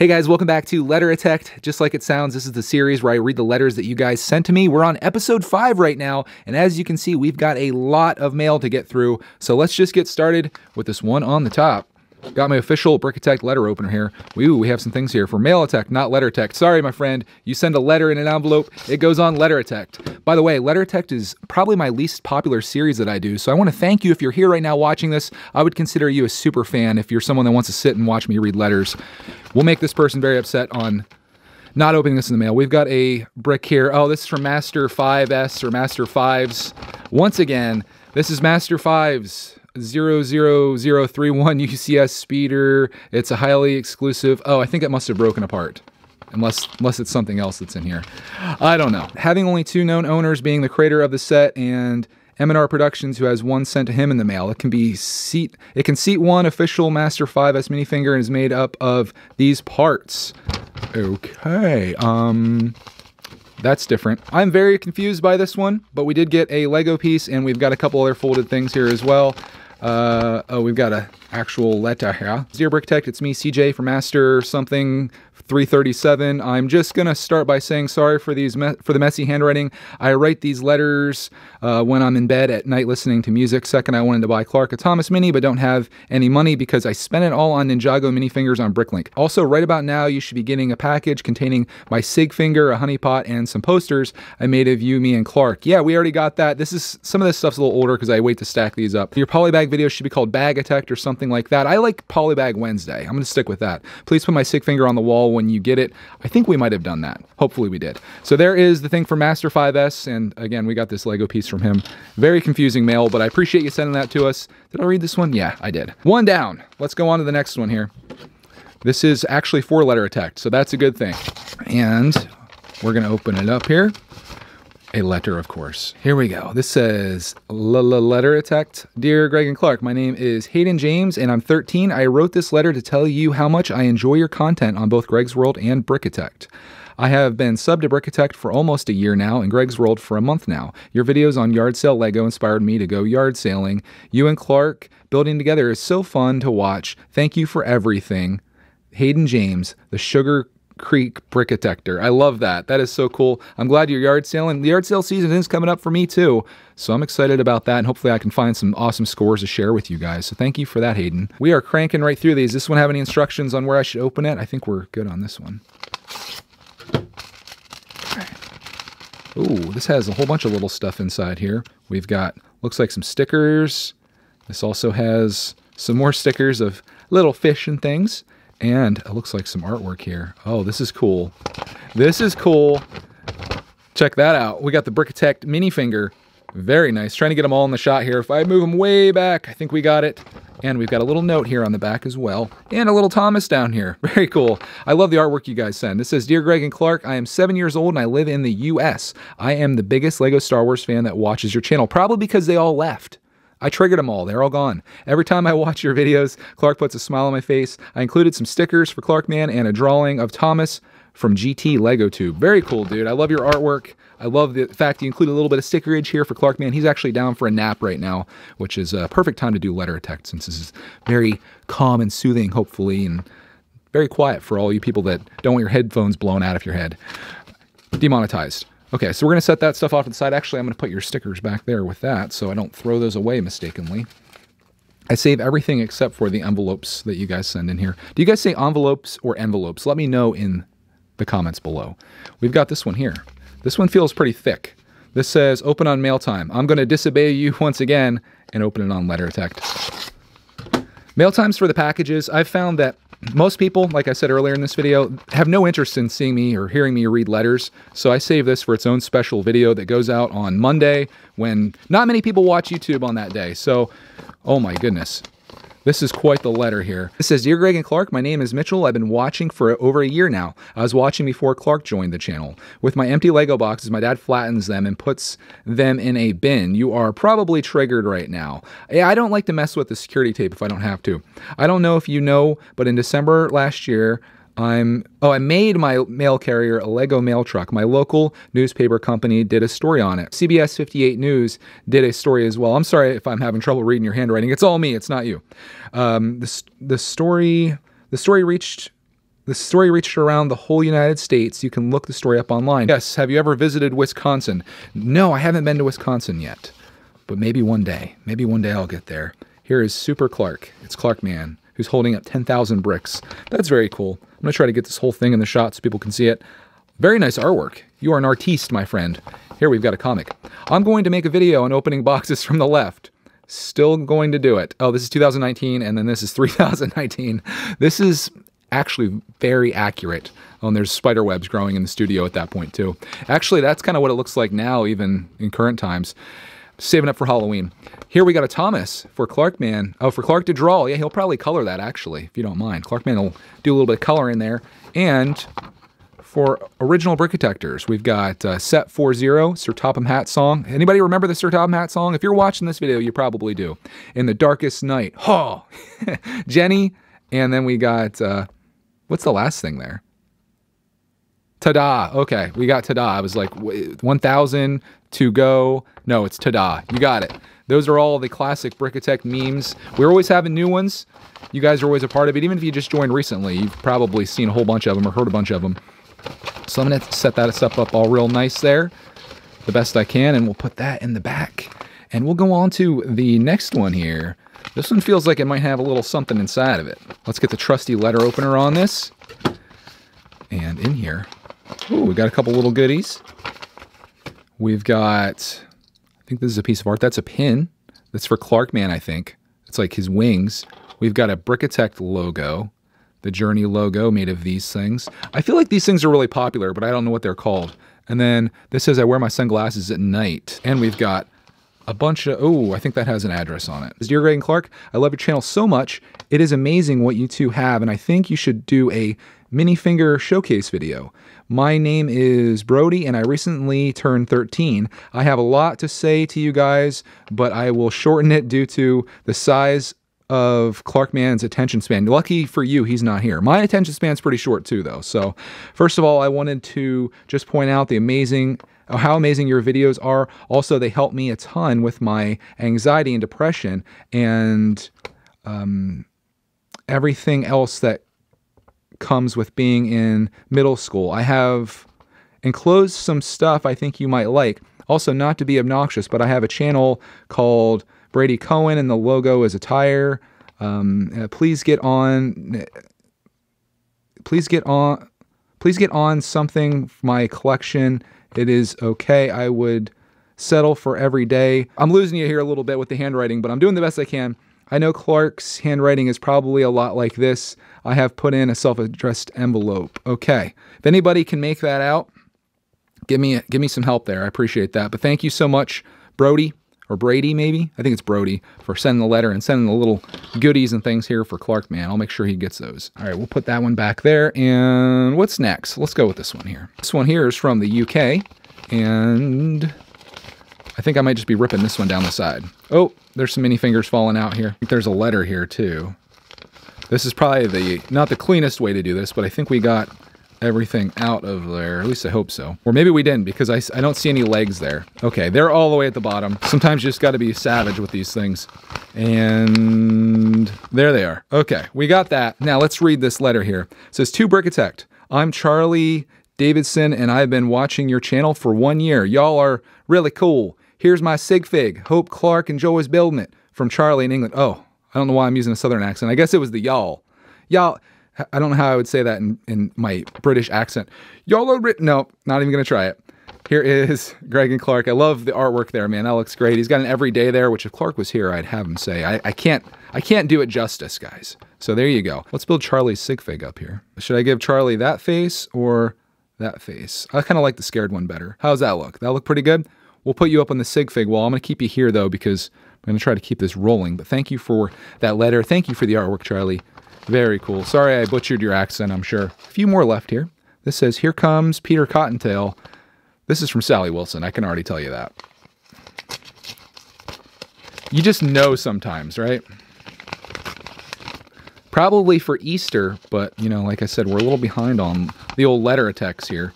Hey guys, welcome back to Letteritect. Just like it sounds, this is the series where I read the letters that you guys sent to me. We're on episode five right now, and as you can see, we've got a lot of mail to get through. So let's just get started with this one on the top. Got my official Brickitect letter opener here. Ooh, we have some things here for mail attack, not Letteritect. Sorry, my friend. You send a letter in an envelope, it goes on Letteritect. By the way, Letteritect is probably my least popular series that I do. So I want to thank you if you're here right now watching this. I would consider you a super fan if you're someone that wants to sit and watch me read letters. We'll make this person very upset on not opening this in the mail. We've got a brick here. Oh, this is from Master 5S or Master 5s. Once again, this is Master 5s. 00031 UCS speeder. It's a highly exclusive. Oh, I think it must have broken apart. Unless, unless it's something else that's in here. I don't know. Having only two known owners being the creator of the set and M&R Productions, who has one sent to him in the mail. It can be seat. It can seat one official Master 5S minifigure and is made up of these parts. Okay. Um. That's different. I'm very confused by this one, but we did get a Lego piece and we've got a couple other folded things here as well. Uh, oh, we've got a actual letter here. Dear Brickitect, it's me, CJ from Master something 337. I'm just gonna start by saying sorry for these for the messy handwriting. I write these letters uh, when I'm in bed at night listening to music. Second, I wanted to buy Clark a Thomas Mini, but don't have any money because I spent it all on Ninjago minifigures on Bricklink. Also, right about now, you should be getting a package containing my Sig finger, a honeypot, and some posters I made of you, me, and Clark. Yeah, we already got that. This is some of this stuff's a little older because I wait to stack these up. Your polybag video should be called Bag Attack or something like that. I like Polybag Wednesday. I'm gonna stick with that. Please put my sick finger on the wall when you get it. I think we might have done that. Hopefully we did. So there is the thing for Master 5S, and again, we got this Lego piece from him. Very confusing mail, but I appreciate you sending that to us. Did I read this one? Yeah, I did. One down. Let's go on to the next one here. This is actually for letter attack, so that's a good thing. And we're going to open it up here. A letter, of course. Here we go. This says, Letteritect. Dear Greg and Clark, my name is Hayden James and I'm 13. I wrote this letter to tell you how much I enjoy your content on both Greg's World and Brickitect. I have been sub to Brickitect for almost a year now and Greg's World for a month now. Your videos on yard sale Lego inspired me to go yard sailing. You and Clark building together is so fun to watch. Thank you for everything. Hayden James, the Sugar Creek Brick Brickitector. I love that. That is so cool. I'm glad your yard sale the yard sale season is coming up for me too. So I'm excited about that and hopefully I can find some awesome scores to share with you guys. So thank you for that, Hayden. We are cranking right through these. This one have any instructions on where I should open it? I think we're good on this one. Ooh, this has a whole bunch of little stuff inside here. We've got, looks like some stickers. This also has some more stickers of little fish and things. And it looks like some artwork here. Oh, this is cool. This is cool. Check that out. We got the Brickitect mini figure. Very nice. Trying to get them all in the shot here. If I move them way back, I think we got it. And we've got a little note here on the back as well. And a little Thomas down here. Very cool. I love the artwork you guys send. This says, Dear Greg and Clark, I am seven years old and I live in the U.S. I am the biggest LEGO Star Wars fan that watches your channel, probably because they all left. I triggered them all. They're all gone. Every time I watch your videos, Clark puts a smile on my face. I included some stickers for Clark Man and a drawing of Thomas from GT Lego Tube. Very cool, dude. I love your artwork. I love the fact you include a little bit of stickerage here for Clark Man. He's actually down for a nap right now, which is a perfect time to do Letteritect since this is very calm and soothing, hopefully, and very quiet for all you people that don't want your headphones blown out of your head. Demonetized. Okay, so we're to set that stuff off to the side. Actually, I'm to put your stickers back there with that so I don't throw those away mistakenly. I save everything except for the envelopes that you guys send in here. Do you guys say envelopes or envelopes? Let me know in the comments below. We've got this one here. This one feels pretty thick. This says open on mail time. I'm going to disobey you once again and open it on Letteritect. Mail times for the packages. I've found that most people, like I said earlier in this video, have no interest in seeing me or hearing me read letters. So I save this for its own special video that goes out on Monday when not many people watch YouTube on that day. So, oh my goodness. This is quite the letter here. It says, Dear Greg and Clark, my name is Mitchell. I've been watching for over a year now. I was watching before Clark joined the channel. With my empty Lego boxes, my dad flattens them and puts them in a bin. You are probably triggered right now. Yeah, I don't like to mess with the security tape if I don't have to. I don't know if you know, but in December last year, I'm oh I made my mail carrier a Lego mail truck. My local newspaper company did a story on it. CBS 58 News did a story as well. I'm sorry if I'm having trouble reading your handwriting. It's all me. It's not you. Um, the the story the story reached The story reached around the whole United States. You can look the story up online. Yes, have you ever visited Wisconsin? No, I haven't been to Wisconsin yet. But maybe one day. Maybe one day I'll get there. Here is Super Clark. It's Clark Man, who's holding up 10,000 bricks. That's very cool. I'm going to try to get this whole thing in the shot so people can see it. Very nice artwork. You are an artiste, my friend. Here we've got a comic. I'm going to make a video on opening boxes from the left. Still going to do it. Oh, this is 2019, and then this is 3019. This is actually very accurate. Oh, and there's spider webs growing in the studio at that point, too. Actually, that's kind of what it looks like now, even in current times. Saving up for Halloween. Here we got a Thomas for Clarkman. Oh, for Clark to draw. Yeah, he'll probably color that, actually, if you don't mind. Clarkman will do a little bit of color in there. And for original Brickitectors, we've got uh, Set 40, Sir Topham Hatt song. Anybody remember the Sir Topham Hatt song? If you're watching this video, you probably do. In the Darkest Night. Oh! Jenny. And then we got, uh, what's the last thing there? Ta-da. Okay, we got ta-da. I was like, 1,000 to go. No, it's ta-da. You got it. Those are all the classic Brickitect memes. We're always having new ones. You guys are always a part of it. Even if you just joined recently, you've probably seen a whole bunch of them or heard a bunch of them. So I'm going to set that stuff up all real nice there, the best I can, and we'll put that in the back. And we'll go on to the next one here. This one feels like it might have a little something inside of it. Let's get the trusty letter opener on this. And in here, ooh, we got a couple little goodies. We've got, I think this is a piece of art. That's a pin. That's for Clark Man, I think. It's like his wings. We've got a Brickitect logo the Journey logo made of these things. I feel like these things are really popular, but I don't know what they're called. And then this says I wear my sunglasses at night. And we've got a bunch of, oh, I think that has an address on it. Dear Greg and Clark, I love your channel so much. It is amazing what you two have, and I think you should do a mini figure showcase video. My name is Brody, and I recently turned 13. I have a lot to say to you guys, but I will shorten it due to the size of Clarkman's attention span. Lucky for you, he's not here. My attention span's pretty short too, though. So, first of all, I wanted to just point out the amazing how amazing your videos are. Also, they help me a ton with my anxiety and depression and um, everything else that comes with being in middle school. I have enclosed some stuff I think you might like. Also, not to be obnoxious, but I have a channel called Brady Cohen, and the logo is a tire. Um, uh, please get on. Please get on. Please get on something. My collection. It is okay. I would settle for every day. I'm losing you here a little bit with the handwriting, but I'm doing the best I can. I know Clark's handwriting is probably a lot like this. I have put in a self-addressed envelope. Okay. If anybody can make that out, give me give me some help there. I appreciate that. But thank you so much, Brody or Brady maybe. I think it's Brody for sending the letter and sending the little goodies and things here for Clark Man. I'll make sure he gets those. All right, we'll put that one back there. And what's next? Let's go with this one here. This one here is from the UK and I think I might just be ripping this one down the side. Oh, there's some mini figures falling out here. there's a letter here too. This is probably the not the cleanest way to do this, but I think we got everything out of there. At least I hope so. Or maybe we didn't because I, I don't see any legs there. Okay, they're all the way at the bottom. Sometimes you just got to be savage with these things. And there they are. Okay, we got that. Now let's read this letter here. It says, To Brickitect, I'm Charlie Davidson and I've been watching your channel for one year. Y'all are really cool. Here's my sig fig. Hope Clark enjoys building it. From Charlie in England. Oh, I don't know why I'm using a southern accent. I guess it was the y'all. Y'all, I don't know how I would say that in, in my British accent. Y'all are written. No, not even going to try it. Here is Greg and Clark. I love the artwork there, man. That looks great. He's got an everyday there, which if Clark was here, I'd have him say. I, I can't I can't do it justice, guys. So there you go. Let's build Charlie's sig fig up here. Should I give Charlie that face or that face? I kind of like the scared one better. How's that look? That look pretty good? We'll put you up on the sig fig wall. I'm going to keep you here, though, because I'm going to try to keep this rolling. But thank you for that letter. Thank you for the artwork, Charlie. Very cool. Sorry I butchered your accent, I'm sure. A few more left here. This says, Here comes Peter Cottontail. This is from Sally Wilson. I can already tell you that. You just know sometimes, right? Probably for Easter, but, you know, like I said, we're a little behind on the old Letteritects here.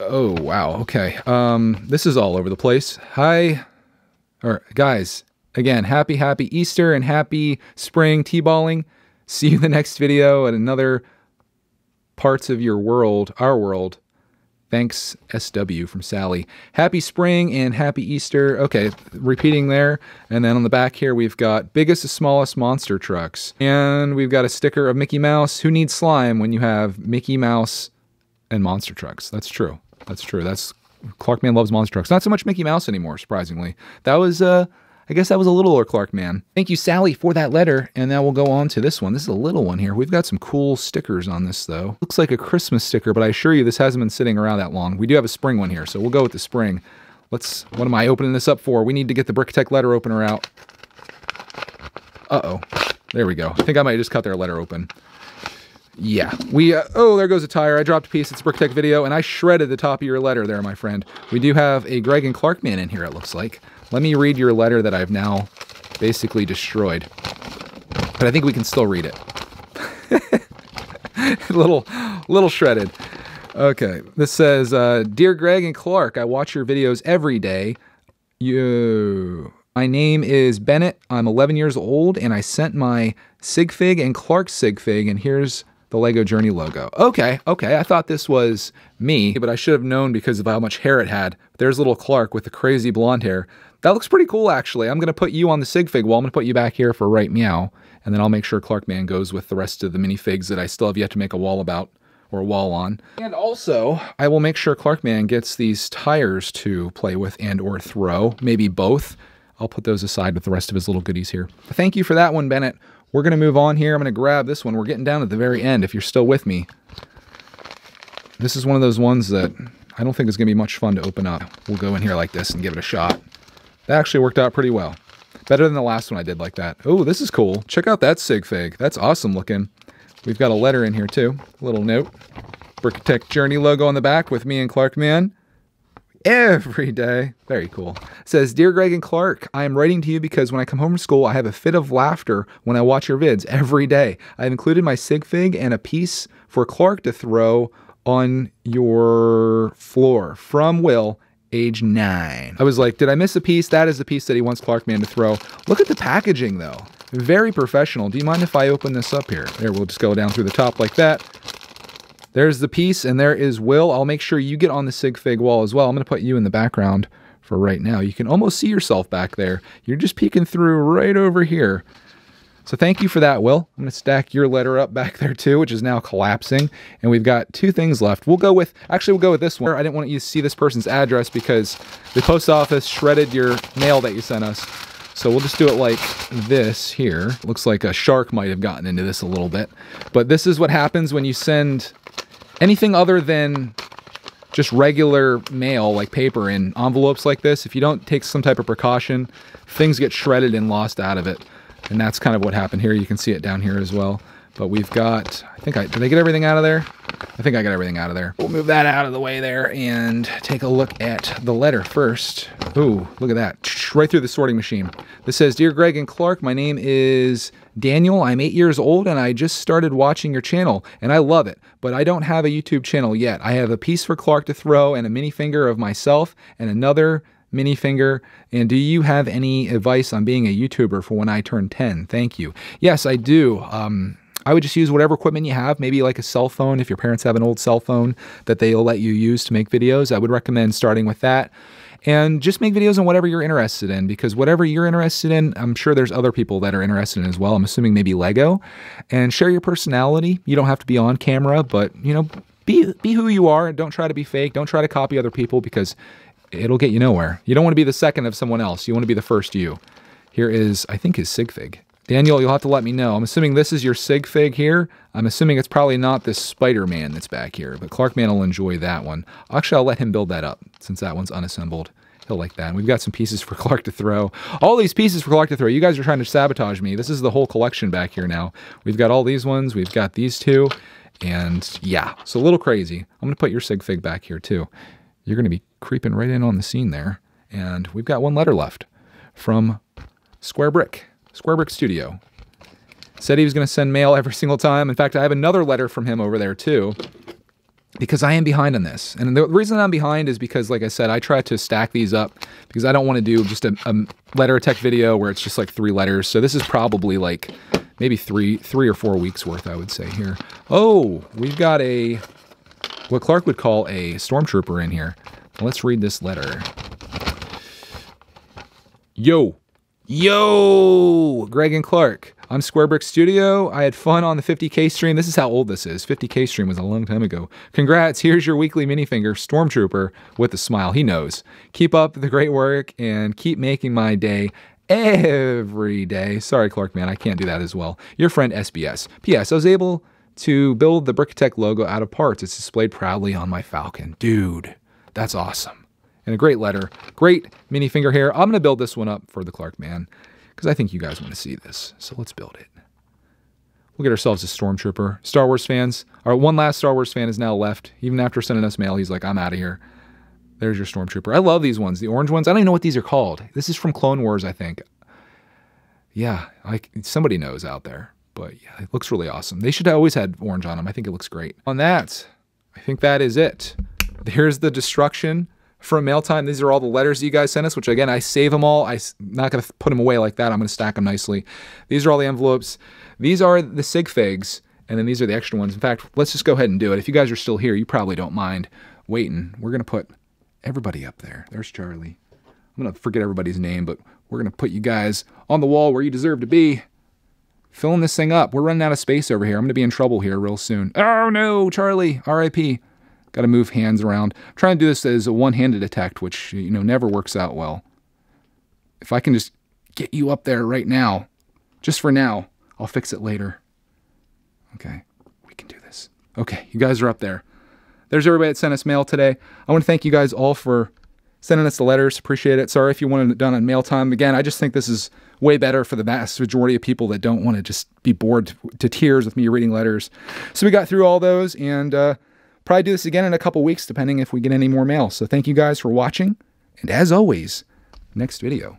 Oh, wow. Okay. Um, this is all over the place. Hi. Or, guys, Again, happy, happy Easter and happy spring T-balling. See you in the next video at another parts of your world, our world. Thanks, SW from Sally. Happy spring and happy Easter. Okay, repeating there. And then on the back here, we've got biggest to smallest monster trucks. And we've got a sticker of Mickey Mouse. Who needs slime when you have Mickey Mouse and monster trucks? That's true. That's true. That's Clarkman loves monster trucks. Not so much Mickey Mouse anymore, surprisingly. That was uh I guess that was a littler Clark man. Thank you, Sally, for that letter. And now we'll go on to this one. This is a little one here. We've got some cool stickers on this, though. Looks like a Christmas sticker, but I assure you this hasn't been sitting around that long. We do have a spring one here, so we'll go with the spring. Let's, what am I opening this up for? We need to get the Brickitect letter opener out. Uh-oh. There we go. I think I might just cut their letter open. Yeah, we, uh, oh, there goes a tire. I dropped a piece. It's Brickitect video, and I shredded the top of your letter there, my friend. We do have a Greg and Clark man in here, it looks like. Let me read your letter that I've now basically destroyed. But I think we can still read it. little, little shredded. Okay, this says, uh, Dear Greg and Clark, I watch your videos every day. You... My name is Bennett. I'm 11 years old, and I sent my sig fig and Clark sig fig, and here's the Lego Journey logo. Okay, okay, I thought this was me, but I should have known because of how much hair it had. There's little Clark with the crazy blonde hair. That looks pretty cool, actually. I'm going to put you on the sig fig wall. I'm going to put you back here for right meow, and then I'll make sure Clark Man goes with the rest of the minifigs that I still have yet to make a wall about or a wall on. And also, I will make sure Clark Man gets these tires to play with and or throw, maybe both. I'll put those aside with the rest of his little goodies here. Thank you for that one, Bennett. We're going to move on here. I'm going to grab this one. We're getting down at the very end if you're still with me. This is one of those ones that I don't think is going to be much fun to open up. We'll go in here like this and give it a shot. That actually worked out pretty well. Better than the last one I did like that. Oh, this is cool. Check out that sig fig. That's awesome looking. We've got a letter in here too. A little note. Brickitect Journey logo on the back with me and Clark Man every day. Very cool. It says, Dear Greg and Clark, I am writing to you because when I come home from school, I have a fit of laughter when I watch your vids every day. I've included my sig fig and a piece for Clark to throw on your floor from Will, age nine. I was like, did I miss a piece? That is the piece that he wants Clark Man to throw. Look at the packaging though. Very professional. Do you mind if I open this up here? There, we'll just go down through the top like that. There's the piece, and there is Will. I'll make sure you get on the sig fig wall as well. I'm going to put you in the background for right now. You can almost see yourself back there. You're just peeking through right over here. So thank you for that, Will. I'm going to stack your letter up back there too, which is now collapsing. And we've got two things left. We'll go with, actually, we'll go with this one. I didn't want you to see this person's address because the post office shredded your mail that you sent us. So we'll just do it like this here. Looks like a shark might have gotten into this a little bit. But this is what happens when you send anything other than just regular mail like paper in envelopes like this if you don't take some type of precaution things get shredded and lost out of it. And that's kind of what happened here. You can see it down here as well. But we've got i think i did i get everything out of there? I think i got everything out of there. We'll move that out of the way there and take a look at the letter first. Ooh, look at that. Right through the sorting machine. This says dear greg and clark my name is Daniel, I'm eight years old and I just started watching your channel and I love it, but I don't have a YouTube channel yet. I have a piece for Clark to throw and a mini figure of myself and another mini figure. And do you have any advice on being a YouTuber for when I turn 10? Thank you. Yes, I do. Um, I would just use whatever equipment you have, maybe like a cell phone. If your parents have an old cell phone that they'll let you use to make videos, I would recommend starting with that and just make videos on whatever you're interested in because whatever you're interested in, I'm sure there's other people that are interested in as well. I'm assuming maybe Lego and share your personality. You don't have to be on camera, but you know, be be who you are and don't try to be fake. Don't try to copy other people because it'll get you nowhere. You don't want to be the second of someone else. You want to be the first you. Here is, I think, his sig fig. Daniel, you'll have to let me know. I'm assuming this is your sig fig here. I'm assuming it's probably not this Spider-Man that's back here, but Clark Man will enjoy that one. Actually, I'll let him build that up since that one's unassembled. He'll like that. And we've got some pieces for Clark to throw. All these pieces for Clark to throw. You guys are trying to sabotage me. This is the whole collection back here now. We've got all these ones. We've got these two. And yeah, it's a little crazy. I'm going to put your sig fig back here too. You're going to be creeping right in on the scene there. And we've got one letter left from Square Brick. Square Brick Studio. Said he was going to send mail every single time. In fact, I have another letter from him over there too, because I am behind on this. And the reason I'm behind is because, like I said, I try to stack these up because I don't want to do just a, a Letteritect video where it's just like three letters. So this is probably like maybe three, three or four weeks worth, I would say here. Oh, we've got a what Clark would call a stormtrooper in here. Let's read this letter. Yo, yo, Greg and Clark. I'm Squarebrick Studio. I had fun on the 50k stream. This is how old this is. 50k stream was a long time ago. Congrats. Here's your weekly minifigure, Stormtrooper, with a smile. He knows. Keep up the great work and keep making my day every day. Sorry, Clark, man, I can't do that as well. Your friend SBS. P.S. I was able to build the Brickitect logo out of parts. It's displayed proudly on my Falcon. Dude, that's awesome. And a great letter. Great minifigure here. I'm going to build this one up for the Clark man because I think you guys want to see this. So let's build it. We'll get ourselves a Stormtrooper. Star Wars fans. Our one last Star Wars fan is now left. Even after sending us mail, he's like, I'm out of here. There's your Stormtrooper. I love these ones. The orange ones. I don't even know what these are called. This is from Clone Wars, I think. Yeah, like somebody knows out there. But yeah, it looks really awesome. They should have always had orange on them. I think it looks great. On that, I think that is it. Here's the destruction from mail time. These are all the letters you guys sent us, which again, I save them all. I'm not going to put them away like that. I'm going to stack them nicely. These are all the envelopes. These are the sig figs, and then these are the extra ones. In fact, let's just go ahead and do it. If you guys are still here, you probably don't mind waiting. We're going to put everybody up there. There's Charlie. I'm going to forget everybody's name, but we're going to put you guys on the wall where you deserve to be. Filling this thing up. We're running out of space over here. I'm going to be in trouble here real soon. Oh no, Charlie. RIP. Got to move hands around. I'm trying to do this as a one-handed attack, which you know never works out well. If I can just get you up there right now, just for now, I'll fix it later. Okay, we can do this. Okay, you guys are up there. There's everybody that sent us mail today. I want to thank you guys all for sending us the letters. Appreciate it. Sorry if you wanted it done on mail time. Again, I just think this is way better for the vast majority of people that don't want to just be bored to tears with me reading letters. So we got through all those and uh, probably do this again in a couple weeks, depending if we get any more mail. So thank you guys for watching. And as always, next video.